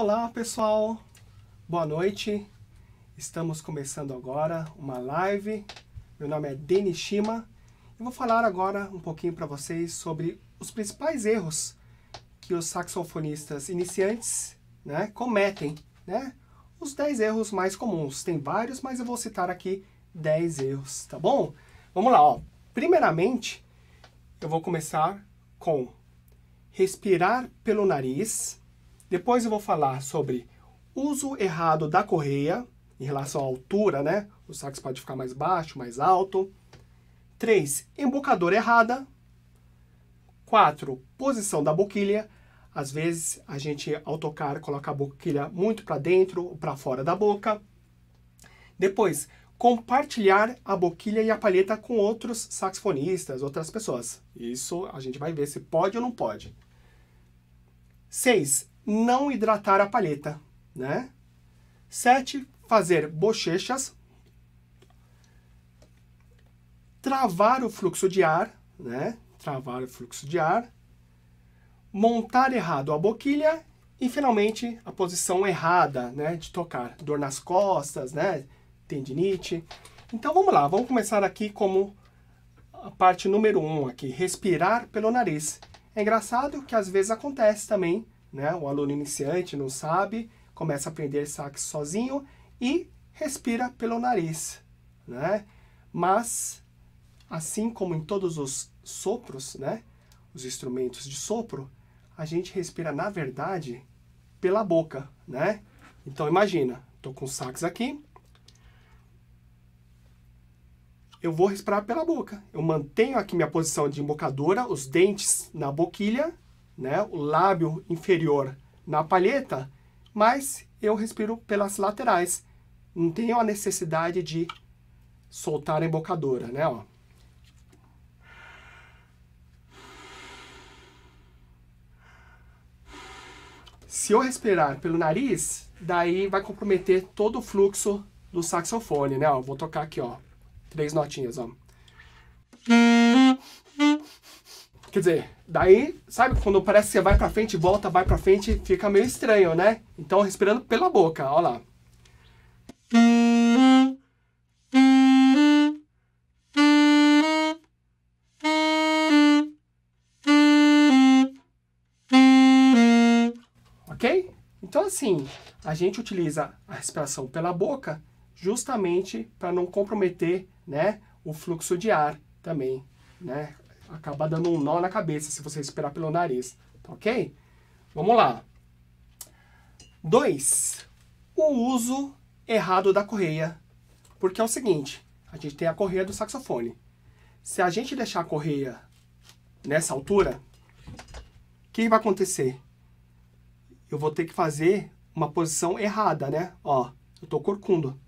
Olá pessoal, boa noite. Estamos começando agora uma live. Meu nome é Denis Shima e vou falar agora um pouquinho para vocês sobre os principais erros que os saxofonistas iniciantes né, cometem. Né? Os 10 erros mais comuns. Tem vários, mas eu vou citar aqui 10 erros, tá bom? Vamos lá, ó. Primeiramente, eu vou começar com respirar pelo nariz. Depois eu vou falar sobre uso errado da correia em relação à altura, né? O sax pode ficar mais baixo, mais alto. 3. Embocadura errada. 4. Posição da boquilha. Às vezes a gente, ao tocar, coloca a boquilha muito para dentro ou para fora da boca. Depois, compartilhar a boquilha e a palheta com outros saxofonistas, outras pessoas. Isso a gente vai ver se pode ou não pode. 6. Não hidratar a palheta, né? 7. Fazer bochechas. Travar o fluxo de ar, né? Travar o fluxo de ar. Montar errado a boquilha e finalmente a posição errada, né, de tocar, dor nas costas, né, tendinite. Então vamos lá, vamos começar aqui como a parte número 1 um aqui, respirar pelo nariz. É engraçado que às vezes acontece também, né? O aluno iniciante não sabe, começa a aprender sax sozinho e respira pelo nariz, né? Mas, assim como em todos os sopros, né? Os instrumentos de sopro, a gente respira, na verdade, pela boca, né? Então, imagina, tô com o sax aqui, eu vou respirar pela boca. Eu mantenho aqui minha posição de embocadura, os dentes na boquilha, né, o lábio inferior na palheta, mas eu respiro pelas laterais. Não tenho a necessidade de soltar a embocadura, né, ó. Se eu respirar pelo nariz, daí vai comprometer todo o fluxo do saxofone, né? Ó, vou tocar aqui, ó. Três notinhas, ó. Quer dizer, daí, sabe quando parece que você vai pra frente, volta, vai pra frente, fica meio estranho, né? Então, respirando pela boca, ó lá. Ok? Então, assim, a gente utiliza a respiração pela boca justamente para não comprometer né, o fluxo de ar também, né? Acaba dando um nó na cabeça se você respirar pelo nariz, tá ok? Vamos lá. 2. O uso errado da correia. Porque é o seguinte, a gente tem a correia do saxofone. Se a gente deixar a correia nessa altura, o que vai acontecer? Eu vou ter que fazer uma posição errada, né? Ó, eu tô corcundo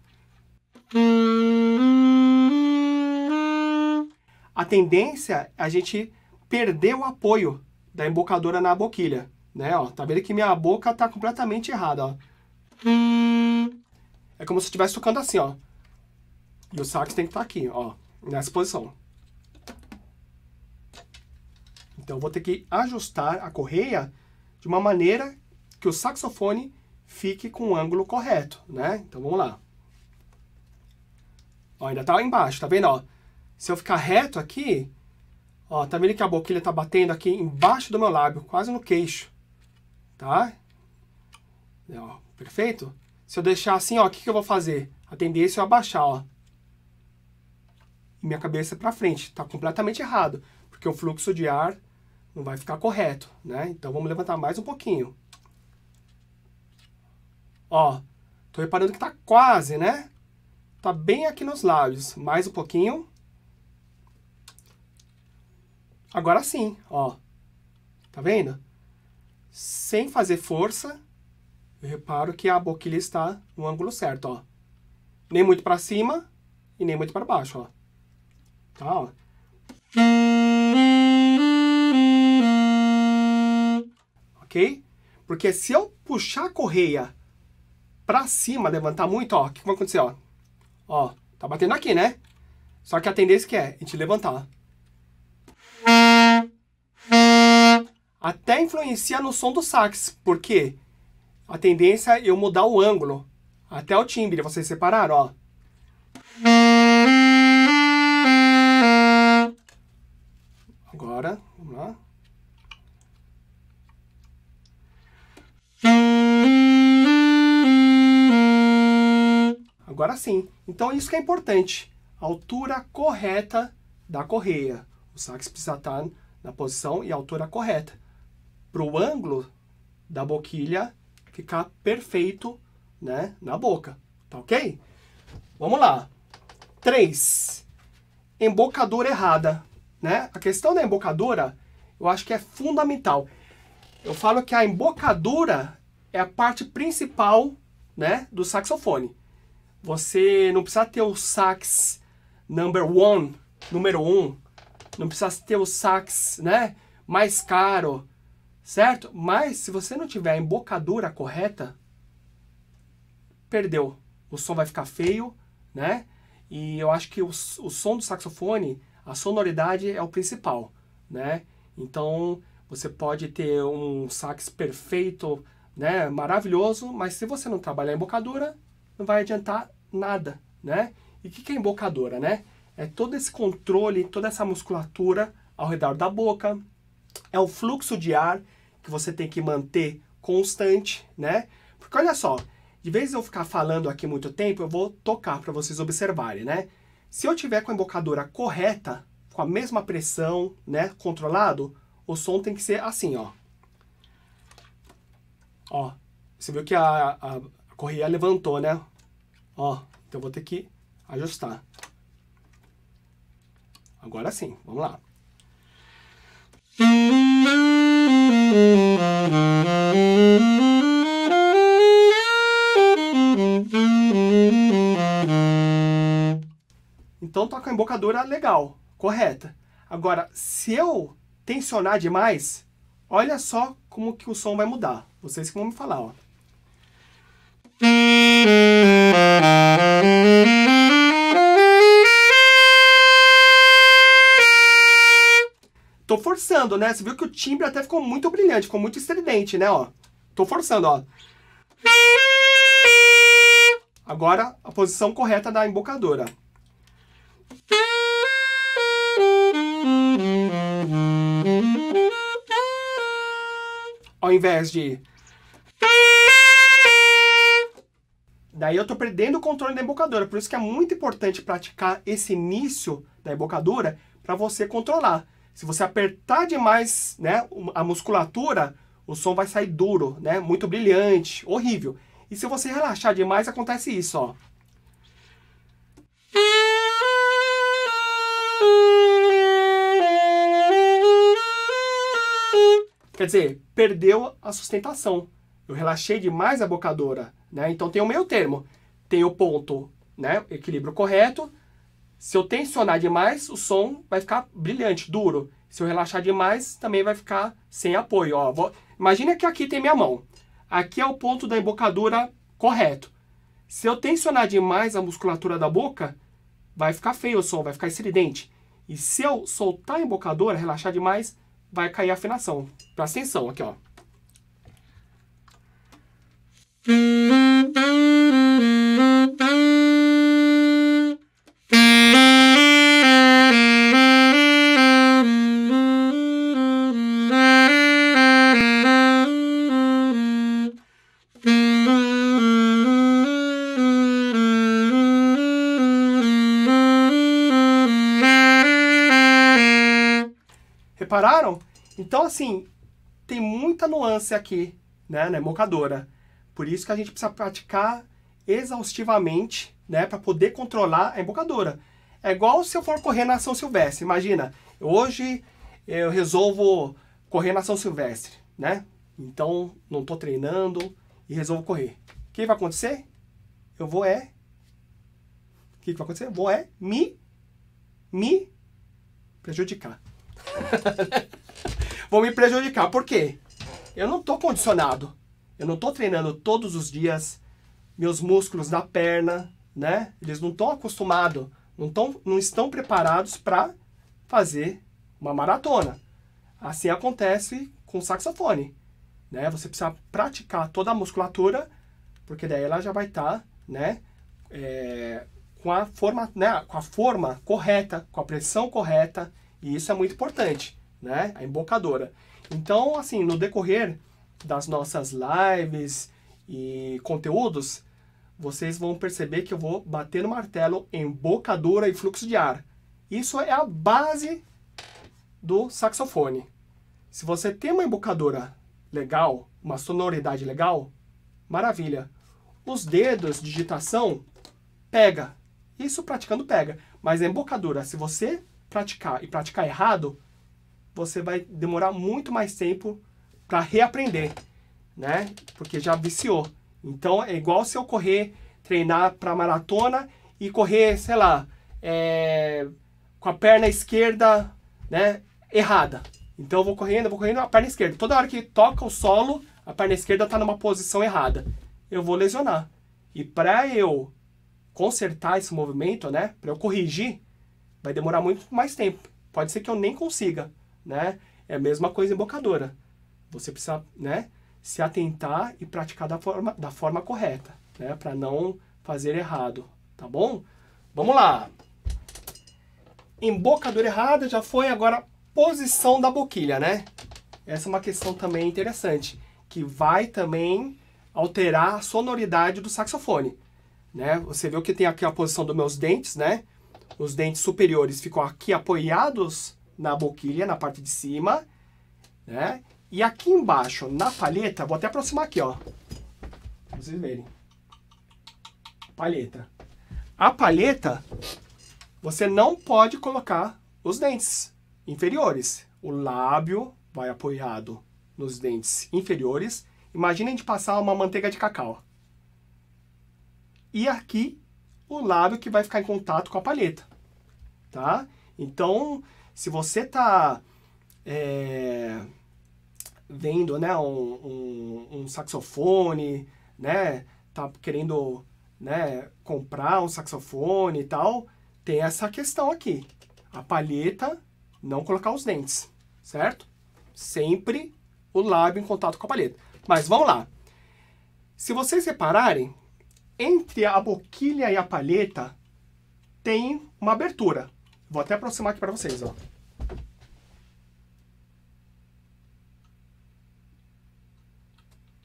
a tendência é a gente perder o apoio da embocadura na boquilha, né? Ó, tá vendo que minha boca tá completamente errada, ó. É como se estivesse tocando assim, ó. E o sax tem que estar tá aqui, ó, nessa posição. Então eu vou ter que ajustar a correia de uma maneira que o saxofone fique com o ângulo correto, né? Então vamos lá. Ó, ainda tá lá embaixo, tá vendo, ó? Se eu ficar reto aqui, ó, tá vendo que a boquilha tá batendo aqui embaixo do meu lábio, quase no queixo, tá? Ó, perfeito? Se eu deixar assim, ó, o que, que eu vou fazer? A tendência é eu abaixar, ó. Minha cabeça para frente. Tá completamente errado, porque o fluxo de ar não vai ficar correto, né? Então vamos levantar mais um pouquinho. Ó, tô reparando que tá quase, né? Tá bem aqui nos lábios. Mais um pouquinho. Agora sim, ó. Tá vendo? Sem fazer força, eu reparo que a boquilha está no ângulo certo, ó. Nem muito para cima e nem muito para baixo, ó. Tá, ó. Ok? Porque se eu puxar a correia para cima, levantar muito, ó, o que vai acontecer, ó? Ó, tá batendo aqui, né? Só que a tendência que é a gente levantar. Até influencia no som do sax, porque a tendência é eu mudar o ângulo até o timbre, vocês separaram, ó. Agora, vamos lá. Agora sim. Então isso que é importante. A altura correta da correia. O sax precisa estar na posição e altura correta. Para o ângulo da boquilha ficar perfeito né, na boca. Tá ok? Vamos lá. 3. Embocadura errada. Né? A questão da embocadura, eu acho que é fundamental. Eu falo que a embocadura é a parte principal né, do saxofone. Você não precisa ter o sax number one, número um. Não precisa ter o sax né, mais caro, certo? Mas se você não tiver a embocadura correta, perdeu. O som vai ficar feio, né? E eu acho que o, o som do saxofone, a sonoridade é o principal, né? Então, você pode ter um sax perfeito, né, maravilhoso, mas se você não trabalhar a embocadura, não vai adiantar nada, né? E o que, que é embocadura, né? É todo esse controle, toda essa musculatura ao redor da boca, é o fluxo de ar que você tem que manter constante, né? Porque olha só, de vez eu ficar falando aqui muito tempo, eu vou tocar para vocês observarem, né? Se eu tiver com a embocadura correta, com a mesma pressão, né, controlado, o som tem que ser assim, ó. Ó, você viu que a, a, a correia levantou, né? Ó, então eu vou ter que ajustar. Agora sim, vamos lá. Então toca a embocadura legal, correta. Agora, se eu tensionar demais, olha só como que o som vai mudar. Vocês que vão me falar, ó. Tô forçando, né? Você viu que o timbre até ficou muito brilhante, ficou muito estridente, né? Ó. Tô forçando, ó. Agora, a posição correta da embocadura. Ao invés de... Daí eu tô perdendo o controle da embocadura. Por isso que é muito importante praticar esse início da embocadura para você controlar. Se você apertar demais né, a musculatura, o som vai sair duro, né, muito brilhante, horrível. E se você relaxar demais, acontece isso, ó. Quer dizer, perdeu a sustentação. Eu relaxei demais a bocadora, né? Então tem o meio termo. Tem o ponto, né? Equilíbrio correto, se eu tensionar demais, o som vai ficar brilhante, duro. Se eu relaxar demais, também vai ficar sem apoio. Ó, vou... Imagina que aqui tem minha mão. Aqui é o ponto da embocadura correto. Se eu tensionar demais a musculatura da boca, vai ficar feio o som, vai ficar estridente. E se eu soltar a embocadura, relaxar demais, vai cair a afinação. Presta atenção aqui, ó. Repararam? Então, assim, tem muita nuance aqui, né, na mocadora. Por isso que a gente precisa praticar exaustivamente, né, para poder controlar a embocadora. É igual se eu for correr na São Silvestre. Imagina, hoje eu resolvo correr na São Silvestre, né? Então, não estou treinando e resolvo correr. O que vai acontecer? Eu vou é... O que vai acontecer? Vou é me... Me prejudicar. vão me prejudicar. Por quê? Eu não estou condicionado. Eu não estou treinando todos os dias. Meus músculos da perna, né? Eles não estão acostumados, não, não estão preparados para fazer uma maratona. Assim acontece com saxofone. né? Você precisa praticar toda a musculatura, porque daí ela já vai estar, tá, né? É, com a forma, né? Com a forma correta, com a pressão correta, e isso é muito importante, né? A embocadora. Então, assim, no decorrer das nossas lives e conteúdos, vocês vão perceber que eu vou bater no martelo em embocadura e fluxo de ar. Isso é a base do saxofone. Se você tem uma embocadura legal, uma sonoridade legal, maravilha. Os dedos, digitação, pega. Isso praticando pega. Mas a embocadura, se você praticar e praticar errado, você vai demorar muito mais tempo para reaprender, né? Porque já viciou. Então é igual se eu correr, treinar para maratona e correr, sei lá, é, com a perna esquerda, né, errada. Então eu vou correndo, eu vou correndo a perna esquerda. Toda hora que toca o solo, a perna esquerda está numa posição errada. Eu vou lesionar. E para eu consertar esse movimento, né, para eu corrigir, vai demorar muito mais tempo. Pode ser que eu nem consiga, né? É a mesma coisa em bocadora. Você precisa, né, se atentar e praticar da forma, da forma correta, né, para não fazer errado, tá bom? Vamos lá. Embocadura errada já foi agora posição da boquilha, né? Essa é uma questão também interessante, que vai também alterar a sonoridade do saxofone, né? Você viu que tem aqui a posição dos meus dentes, né? Os dentes superiores ficam aqui apoiados na boquilha, na parte de cima, né? E aqui embaixo, na palheta, vou até aproximar aqui, ó. Pra vocês verem. Palheta. A palheta, você não pode colocar os dentes inferiores. O lábio vai apoiado nos dentes inferiores. Imaginem de passar uma manteiga de cacau. E aqui, o lábio que vai ficar em contato com a palheta. Tá? Então, se você está é, vendo né, um, um, um, saxofone, né, tá querendo né, comprar um saxofone e tal, tem essa questão aqui. A palheta, não colocar os dentes, certo? Sempre o lábio em contato com a palheta. Mas vamos lá. Se vocês repararem, entre a boquilha e a palheta tem uma abertura. Vou até aproximar aqui para vocês, ó.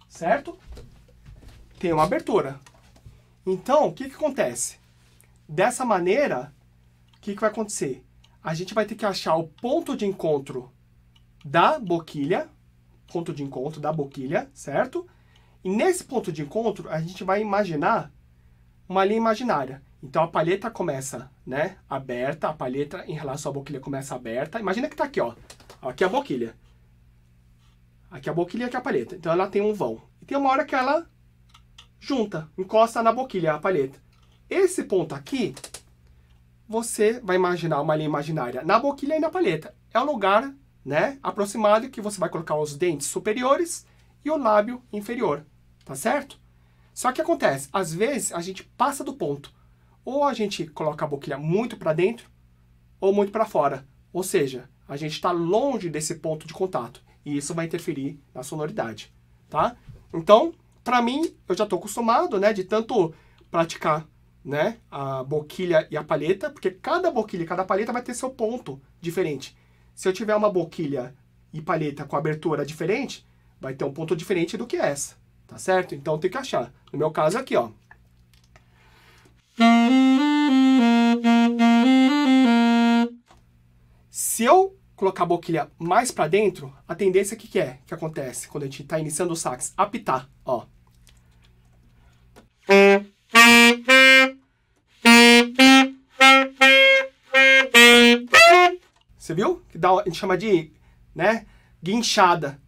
Certo? Tem uma abertura. Então, o que, que acontece? Dessa maneira, o que, que vai acontecer? A gente vai ter que achar o ponto de encontro da boquilha, ponto de encontro da boquilha, certo? E nesse ponto de encontro, a gente vai imaginar uma linha imaginária. Então a palheta começa, né, aberta, a palheta em relação à boquilha começa aberta. Imagina que tá aqui, ó. Aqui é a boquilha. Aqui é a boquilha, aqui é a palheta. Então ela tem um vão. E tem uma hora que ela junta, encosta na boquilha a palheta. Esse ponto aqui, você vai imaginar uma linha imaginária na boquilha e na palheta. É o lugar, né, aproximado que você vai colocar os dentes superiores e o lábio inferior, tá certo? Só que acontece, às vezes a gente passa do ponto. Ou a gente coloca a boquilha muito para dentro ou muito para fora. Ou seja, a gente está longe desse ponto de contato. E isso vai interferir na sonoridade, tá? Então, para mim, eu já estou acostumado, né, de tanto praticar, né, a boquilha e a palheta, porque cada boquilha e cada palheta vai ter seu ponto diferente. Se eu tiver uma boquilha e palheta com abertura diferente, vai ter um ponto diferente do que essa. Tá certo? Então tem que achar. No meu caso aqui, ó. Se eu colocar a boquilha mais para dentro, a tendência que, que é que acontece quando a gente está iniciando o sax? Apitar, ó. Você viu? Que dá, a gente chama de, né, guinchada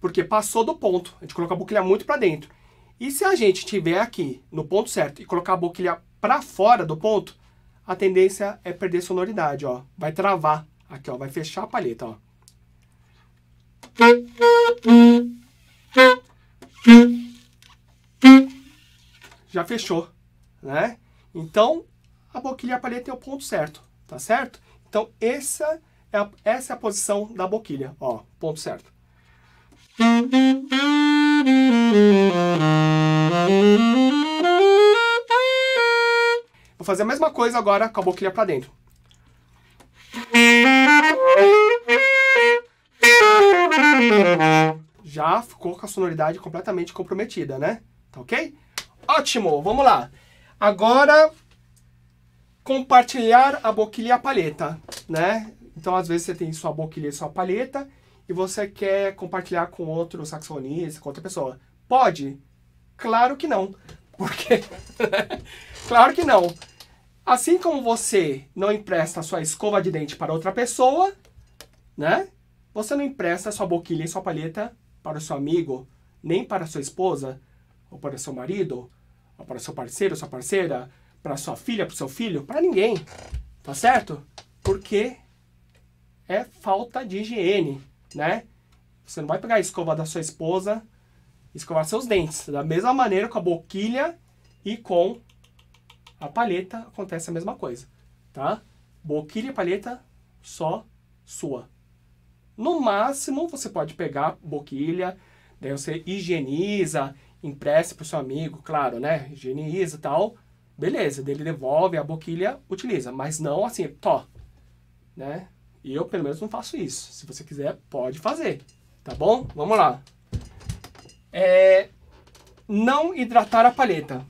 porque passou do ponto. A gente colocou a boquilha muito para dentro. E se a gente estiver aqui no ponto certo e colocar a boquilha para fora do ponto, a tendência é perder sonoridade, ó. Vai travar aqui, ó, vai fechar a palheta, ó. Já fechou, né? Então, a boquilha e a palheta é o ponto certo, tá certo? Então, essa é a, essa é a posição da boquilha, ó, ponto certo. Vou fazer a mesma coisa agora com a boquilha para dentro. Já ficou com a sonoridade completamente comprometida, né? Tá ok? Ótimo, vamos lá. Agora, compartilhar a boquilha e a palheta, né? Então, às vezes você tem sua boquilha e sua palheta, e você quer compartilhar com outro saxofonista, com outra pessoa. Pode? Claro que não. Porque... claro que não. Assim como você não empresta sua escova de dente para outra pessoa, né? Você não empresta sua boquilha e sua palheta para o seu amigo, nem para sua esposa, ou para o seu marido, ou para o seu parceiro, sua parceira, para sua filha, para o seu filho, para ninguém. Tá certo? Porque é falta de higiene, né? Você não vai pegar a escova da sua esposa escovar seus dentes. Da mesma maneira com a boquilha e com a palheta acontece a mesma coisa, tá? Boquilha e palheta só sua. No máximo, você pode pegar boquilha, daí você higieniza, empresta para o seu amigo, claro, né? Higieniza e tal. Beleza, dele devolve a boquilha, utiliza. Mas não assim, tó, né? E eu, pelo menos, não faço isso. Se você quiser, pode fazer, tá bom? Vamos lá. É, não hidratar a palheta.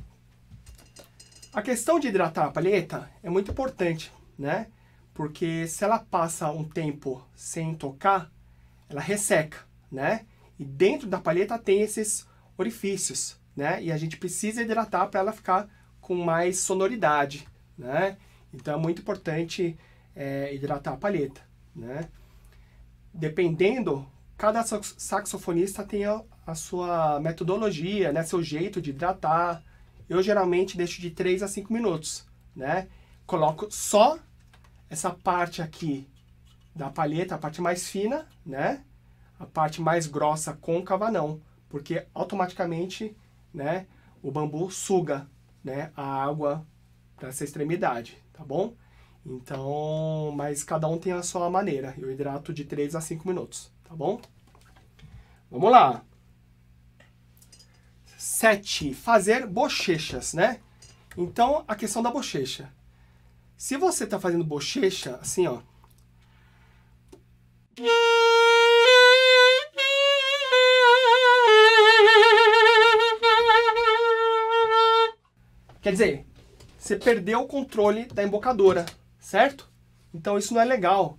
A questão de hidratar a palheta é muito importante, né? Porque se ela passa um tempo sem tocar, ela resseca, né? E dentro da palheta tem esses orifícios, né? E a gente precisa hidratar para ela ficar com mais sonoridade, né? Então é muito importante é, hidratar a palheta, né? Dependendo, cada saxofonista tem a, a sua metodologia, né? Seu jeito de hidratar, eu geralmente deixo de 3 a 5 minutos, né? Coloco só essa parte aqui da palheta, a parte mais fina, né? A parte mais grossa côncava não, porque automaticamente, né, o bambu suga, né, a água para essa extremidade, tá bom? Então, mas cada um tem a sua maneira. Eu hidrato de 3 a 5 minutos, tá bom? Vamos lá. 7. Fazer bochechas, né? Então, a questão da bochecha. Se você está fazendo bochecha, assim, ó. Quer dizer, você perdeu o controle da embocadora, certo? Então isso não é legal,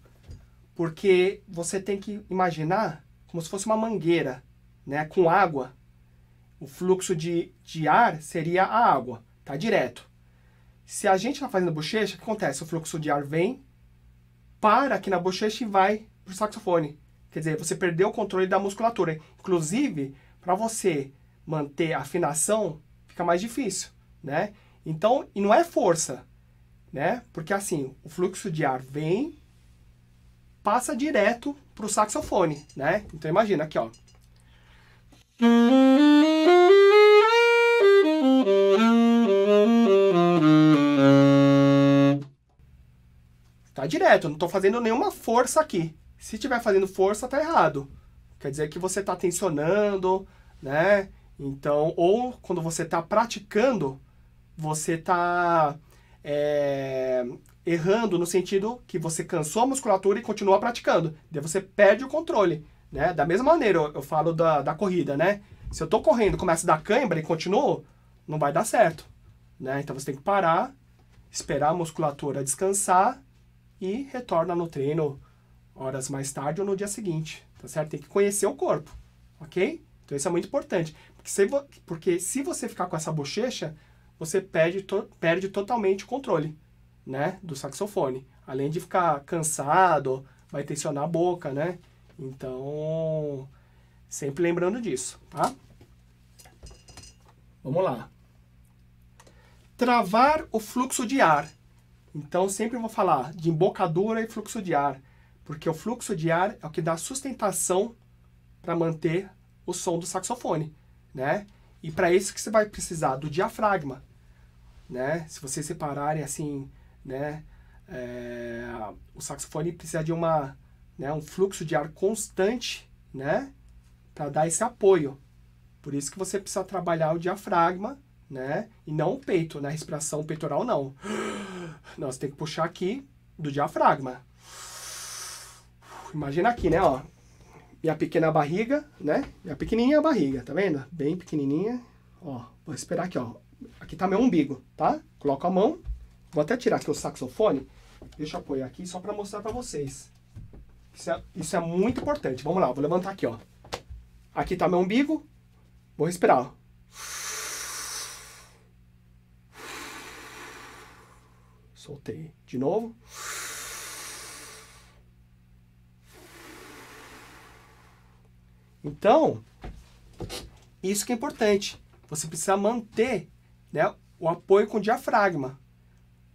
porque você tem que imaginar como se fosse uma mangueira, né, com água o fluxo de, de ar seria a água, tá direto. Se a gente está fazendo bochecha, o que acontece? O fluxo de ar vem, para aqui na bochecha e vai para o saxofone. Quer dizer, você perdeu o controle da musculatura. Inclusive, para você manter a afinação, fica mais difícil, né? Então, e não é força, né? Porque assim, o fluxo de ar vem, passa direto para o saxofone, né? Então imagina aqui, ó. Tá direto, não estou fazendo nenhuma força aqui. Se estiver fazendo força, tá errado. Quer dizer que você está tensionando, né? Então, ou quando você está praticando, você está é, errando no sentido que você cansou a musculatura e continua praticando. Daí você perde o controle. Né? Da mesma maneira, eu, eu falo da, da corrida, né? Se eu estou correndo, começo a dar cãibra e continuo, não vai dar certo. Né? Então você tem que parar, esperar a musculatura descansar e retorna no treino horas mais tarde ou no dia seguinte, tá certo? Tem que conhecer o corpo, ok? Então isso é muito importante, porque se, porque se você ficar com essa bochecha, você perde, to, perde totalmente o controle, né, do saxofone. Além de ficar cansado, vai tensionar a boca, né? Então, sempre lembrando disso, tá? Vamos lá. Travar o fluxo de ar. Então, sempre vou falar de embocadura e fluxo de ar, porque o fluxo de ar é o que dá sustentação para manter o som do saxofone, né? E para isso que você vai precisar do diafragma, né? Se vocês separarem assim, né? É, o saxofone precisa de uma né, um fluxo de ar constante, né, para dar esse apoio. Por isso que você precisa trabalhar o diafragma, né? E não o peito, na respiração peitoral não. Nós tem que puxar aqui do diafragma. Imagina aqui, né, ó. Minha pequena barriga, né? Minha pequenininha barriga, tá vendo? Bem pequenininha. Ó, vou esperar aqui, ó. Aqui tá meu umbigo, tá? Coloco a mão. Vou até tirar aqui o saxofone. Deixa eu apoiar aqui só para mostrar para vocês. Isso é, isso é muito importante. Vamos lá, vou levantar aqui, ó. Aqui tá meu umbigo. Vou respirar. Soltei de novo. Então, isso que é importante. Você precisa manter né, o apoio com diafragma.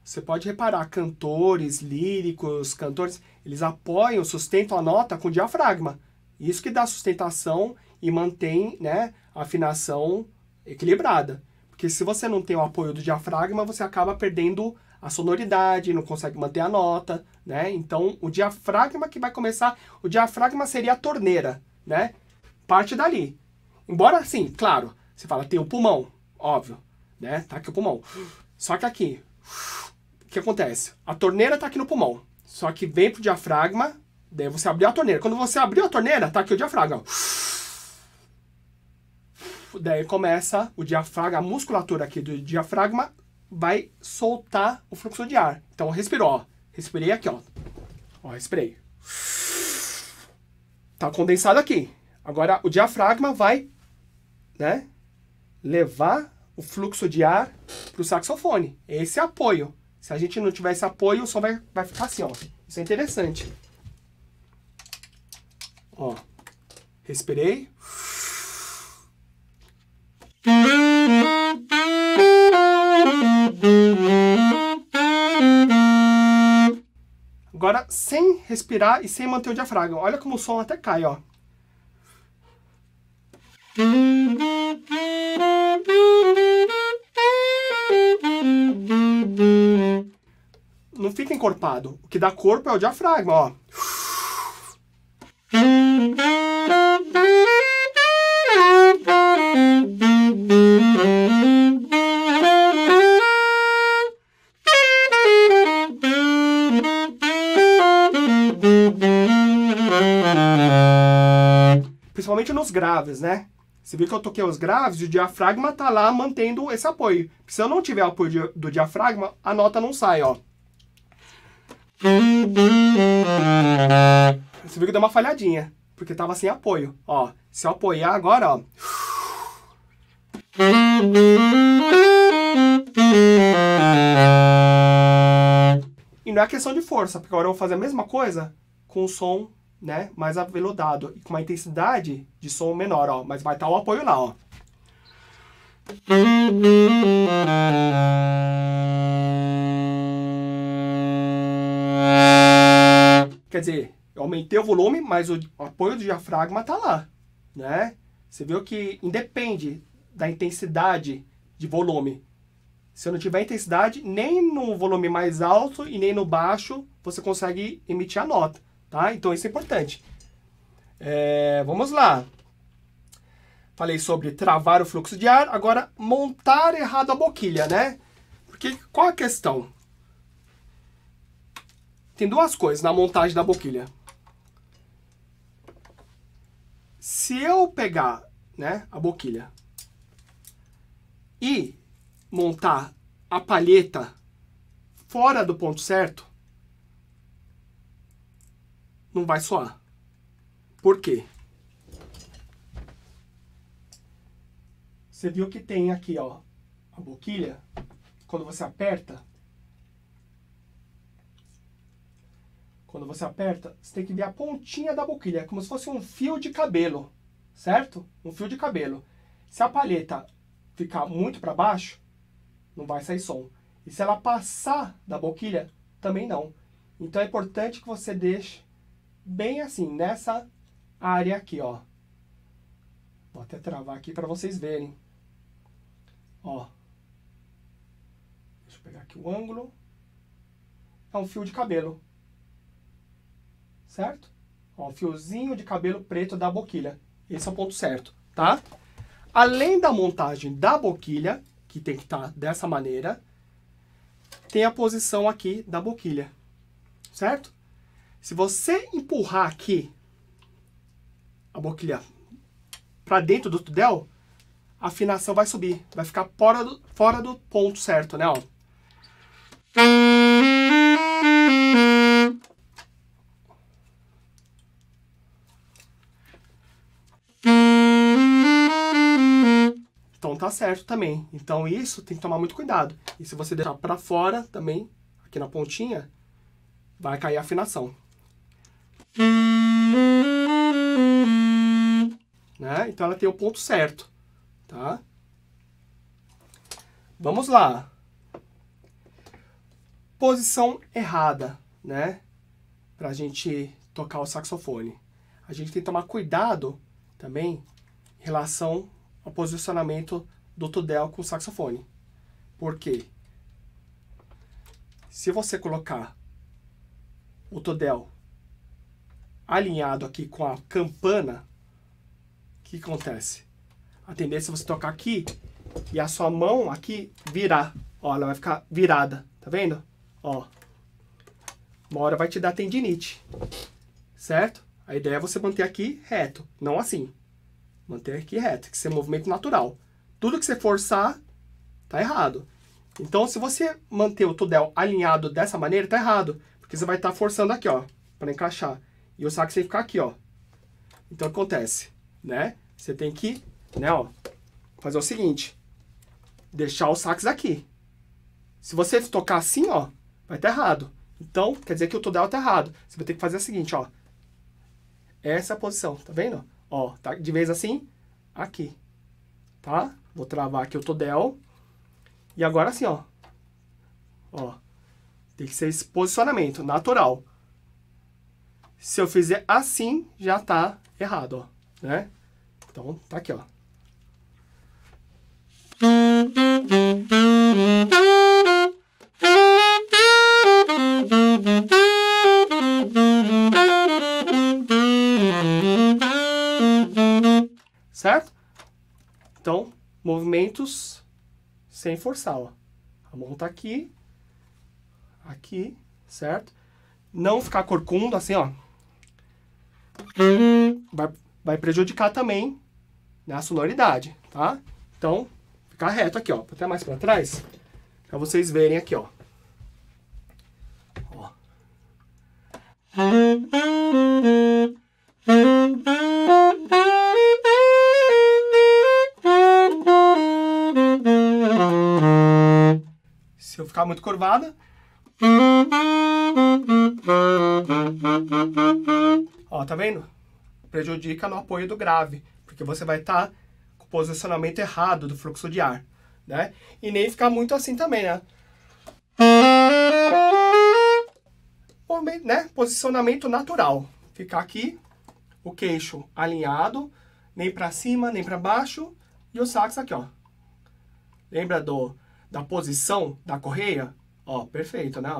Você pode reparar, cantores, líricos, cantores, eles apoiam, sustentam a nota com diafragma. Isso que dá sustentação e mantém né, a afinação equilibrada. Porque se você não tem o apoio do diafragma, você acaba perdendo a sonoridade, não consegue manter a nota, né? Então, o diafragma que vai começar, o diafragma seria a torneira, né? Parte dali. Embora, assim, claro, você fala, tem o pulmão, óbvio, né? Tá aqui o pulmão. Só que aqui, o que acontece? A torneira tá aqui no pulmão, só que vem pro diafragma, daí você abriu a torneira. Quando você abriu a torneira, tá aqui o diafragma, Daí começa o diafragma, a musculatura aqui do diafragma vai soltar o fluxo de ar. Então, respirou, ó. Respirei aqui, ó. Ó, respirei. Tá condensado aqui. Agora, o diafragma vai, né, levar o fluxo de ar pro saxofone. Esse é apoio. Se a gente não tiver esse apoio, o som vai, vai ficar assim, ó. Isso é interessante. Ó. Respirei. Agora, sem respirar e sem manter o diafragma. Olha como o som até cai, ó. Não fica encorpado. O que dá corpo é o diafragma, ó. Principalmente nos graves, né? Você viu que eu toquei os graves e o diafragma tá lá mantendo esse apoio. Se eu não tiver apoio do diafragma, a nota não sai, ó. Você viu que deu uma falhadinha, porque tava sem apoio. Ó, se eu apoiar agora, ó. E não é questão de força, porque agora eu vou fazer a mesma coisa com o som né, mais aveludado e com uma intensidade de som menor, ó, mas vai estar o apoio lá, ó. Quer dizer, eu aumentei o volume, mas o apoio do diafragma tá lá, né? Você viu que independe da intensidade de volume. Se eu não tiver intensidade, nem no volume mais alto e nem no baixo, você consegue emitir a nota. Tá? Então isso é importante. É, vamos lá. Falei sobre travar o fluxo de ar, agora montar errado a boquilha, né? Porque qual a questão? Tem duas coisas na montagem da boquilha. Se eu pegar né, a boquilha e montar a palheta fora do ponto certo, não vai soar. Por quê? Você viu que tem aqui, ó, a boquilha, quando você aperta, quando você aperta, você tem que ver a pontinha da boquilha, é como se fosse um fio de cabelo, certo? Um fio de cabelo. Se a palheta ficar muito para baixo, não vai sair som. E se ela passar da boquilha, também não. Então é importante que você deixe bem assim, nessa área aqui, ó. Vou até travar aqui para vocês verem. Ó. Deixa eu pegar aqui o ângulo. É um fio de cabelo. Certo? Ó, um fiozinho de cabelo preto da boquilha. Esse é o ponto certo, tá? Além da montagem da boquilha, que tem que estar tá dessa maneira, tem a posição aqui da boquilha, certo? Se você empurrar aqui a boquilha para dentro do tudel, a afinação vai subir, vai ficar fora do, fora do ponto certo, né? Ó. Então tá certo também. Então isso tem que tomar muito cuidado. E se você deixar para fora também, aqui na pontinha, vai cair a afinação. Né? Então ela tem o ponto certo, tá? Vamos lá. Posição errada, né? Pra gente tocar o saxofone. A gente tem que tomar cuidado também em relação ao posicionamento do tudel com o saxofone. Por quê? Se você colocar o tudel alinhado aqui com a campana, o que acontece? A tendência é você tocar aqui e a sua mão aqui virar. Ó, ela vai ficar virada, tá vendo? Ó. Uma hora vai te dar tendinite, certo? A ideia é você manter aqui reto, não assim. Manter aqui reto, que isso é movimento natural. Tudo que você forçar, tá errado. Então, se você manter o tudel alinhado dessa maneira, tá errado. Porque você vai estar tá forçando aqui, ó, para encaixar. E o tem que ficar aqui, ó. Então, acontece, né? Você tem que, né, ó, fazer o seguinte. Deixar o sax aqui. Se você tocar assim, ó, vai estar tá errado. Então, quer dizer que o tudel tá errado. Você vai ter que fazer o seguinte, ó. Essa é a posição, tá vendo? Ó, tá de vez assim, aqui. Tá? Vou travar aqui o tudel. E agora assim, ó. Ó. Tem que ser esse posicionamento natural. Se eu fizer assim, já tá errado, ó. Né? Então, tá aqui, ó. Certo? Então, movimentos sem forçar, ó. A mão tá aqui, aqui, certo? Não ficar corcunda, assim, ó. Vai, vai prejudicar também né, a sonoridade, tá? Então, ficar reto aqui, ó. Até mais para trás, para vocês verem aqui, ó. ó. Se eu ficar muito curvada, Ó, tá vendo? Prejudica no apoio do grave, porque você vai estar tá com o posicionamento errado do fluxo de ar, né? E nem ficar muito assim também, né? né? Posicionamento natural. Ficar aqui, o queixo alinhado, nem para cima, nem para baixo, e o sax aqui, ó. Lembra do, da posição da correia? Ó, perfeito, né?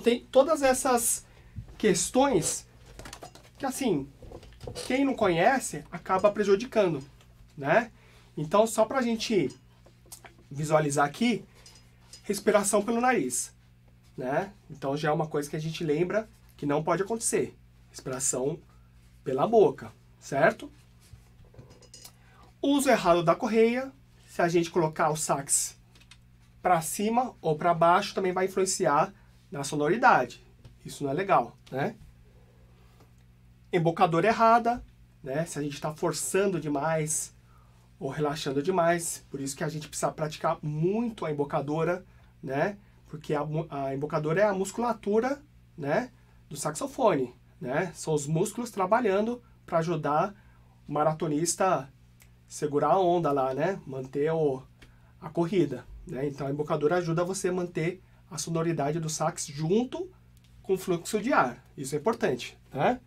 Então tem todas essas questões que assim, quem não conhece acaba prejudicando, né? Então só para a gente visualizar aqui, respiração pelo nariz, né? Então já é uma coisa que a gente lembra que não pode acontecer. Respiração pela boca, certo? Uso errado da correia. Se a gente colocar o sax para cima ou para baixo, também vai influenciar na sonoridade. Isso não é legal, né? Embocadora errada, né? Se a gente está forçando demais ou relaxando demais, por isso que a gente precisa praticar muito a embocadora, né? Porque a, a embocadora é a musculatura, né? do saxofone, né? São os músculos trabalhando para ajudar o maratonista a segurar a onda lá, né? Manter o, a corrida, né? Então a embocadura ajuda você a manter a sonoridade do sax junto com o fluxo de ar. Isso é importante, né?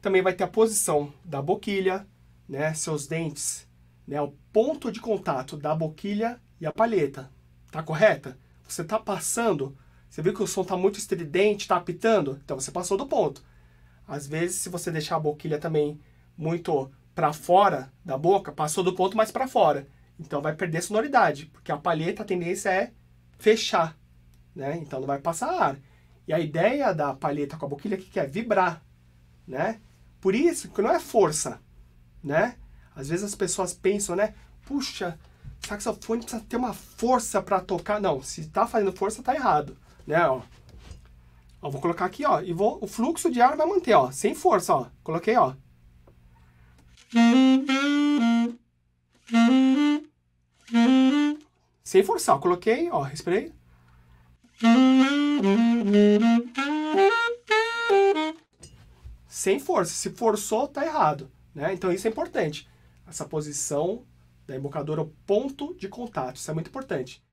Também vai ter a posição da boquilha, né? Seus dentes, né? O ponto de contato da boquilha e a palheta, tá correta? você está passando, você viu que o som está muito estridente, está apitando, então você passou do ponto. Às vezes, se você deixar a boquilha também muito para fora da boca, passou do ponto mais para fora. Então vai perder sonoridade, porque a palheta a tendência é fechar, né? Então não vai passar ar. E a ideia da palheta com a boquilha que é vibrar, né? Por isso que não é força, né? Às vezes as pessoas pensam, né? Puxa, saxofone precisa ter uma força para tocar. Não, se tá fazendo força, tá errado, né? Ó. ó. vou colocar aqui, ó, e vou, o fluxo de ar vai manter, ó, sem força, ó. Coloquei, ó. Sem forçar, coloquei, ó, respirei. Sem força. Se forçou, tá errado. Né? Então isso é importante. Essa posição da embocadura, o ponto de contato. Isso é muito importante.